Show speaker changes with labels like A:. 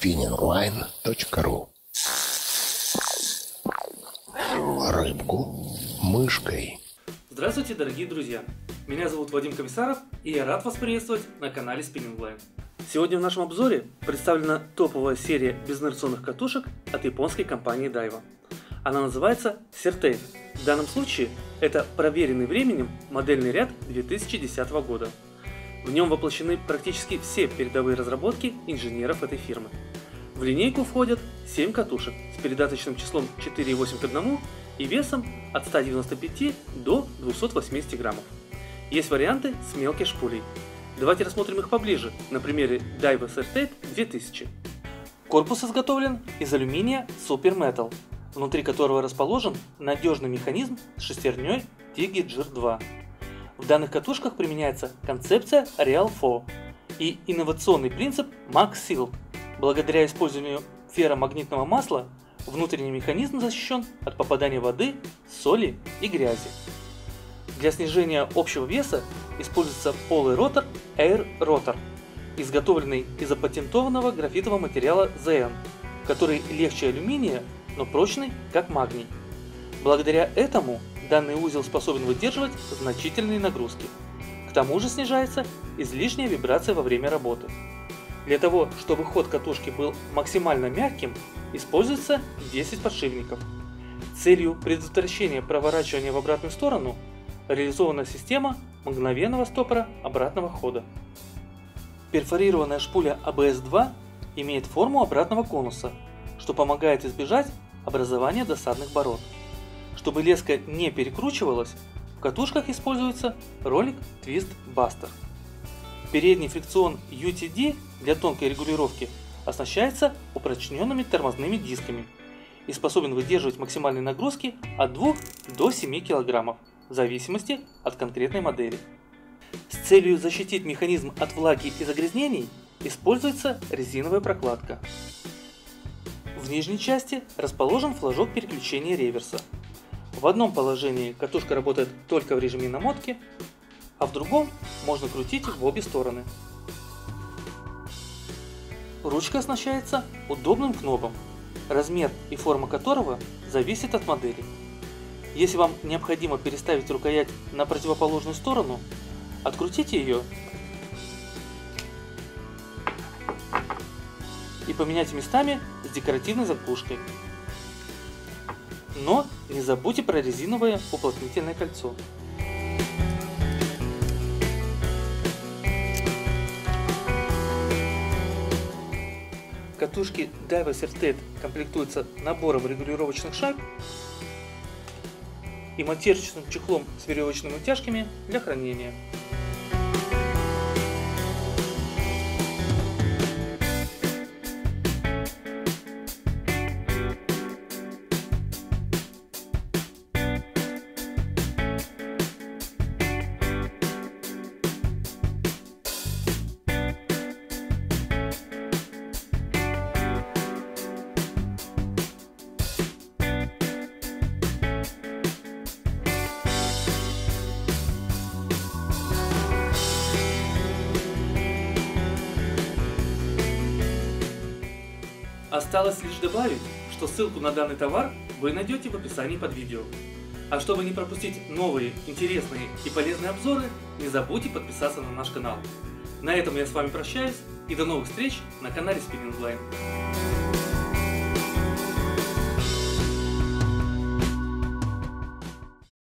A: spinningline.ru Рыбку мышкой.
B: Здравствуйте, дорогие друзья! Меня зовут Вадим Комиссаров, и я рад вас приветствовать на канале Spinning Line. Сегодня в нашем обзоре представлена топовая серия безинерционных катушек от японской компании Daiwa. Она называется Certate. В данном случае это проверенный временем модельный ряд 2010 года. В нем воплощены практически все передовые разработки инженеров этой фирмы. В линейку входят 7 катушек с передаточным числом 4,8 к 1 и весом от 195 до 280 граммов. Есть варианты с мелкой шпулей. Давайте рассмотрим их поближе на примере Daiwa Certate 2000. Корпус изготовлен из алюминия Super Metal, внутри которого расположен надежный механизм с шестерней Digigir 2. В данных катушках применяется концепция Real 4 и инновационный принцип Max Seal. Благодаря использованию ферромагнитного масла внутренний механизм защищен от попадания воды, соли и грязи. Для снижения общего веса используется полый ротор Air Rotor, изготовленный из запатентованного графитового материала ZN, который легче алюминия, но прочный, как магний. Благодаря этому данный узел способен выдерживать значительные нагрузки. К тому же снижается излишняя вибрация во время работы. Для того, чтобы ход катушки был максимально мягким, используется 10 подшипников. Целью предотвращения проворачивания в обратную сторону реализована система мгновенного стопора обратного хода. Перфорированная шпуля ABS-2 имеет форму обратного конуса, что помогает избежать образования досадных бород. Чтобы леска не перекручивалась, в катушках используется ролик Twist Buster. Передний фрикцион UTD для тонкой регулировки оснащается упрочненными тормозными дисками и способен выдерживать максимальные нагрузки от 2 до 7 кг в зависимости от конкретной модели. С целью защитить механизм от влаги и загрязнений используется резиновая прокладка. В нижней части расположен флажок переключения реверса. В одном положении катушка работает только в режиме намотки, а в другом можно крутить в обе стороны. Ручка оснащается удобным кнопом, размер и форма которого зависит от модели. Если вам необходимо переставить рукоять на противоположную сторону, открутите ее и поменяйте местами с декоративной заглушкой. Но не забудьте про резиновое уплотнительное кольцо. Катушки Daiwa Certate комплектуются набором регулировочных шайб и матерчатым чехлом с веревочными утяжками для хранения. Осталось лишь добавить, что ссылку на данный товар вы найдете в описании под видео. А чтобы не пропустить новые, интересные и полезные обзоры, не забудьте подписаться на наш канал. На этом я с вами прощаюсь и до новых встреч на канале Spinning Line.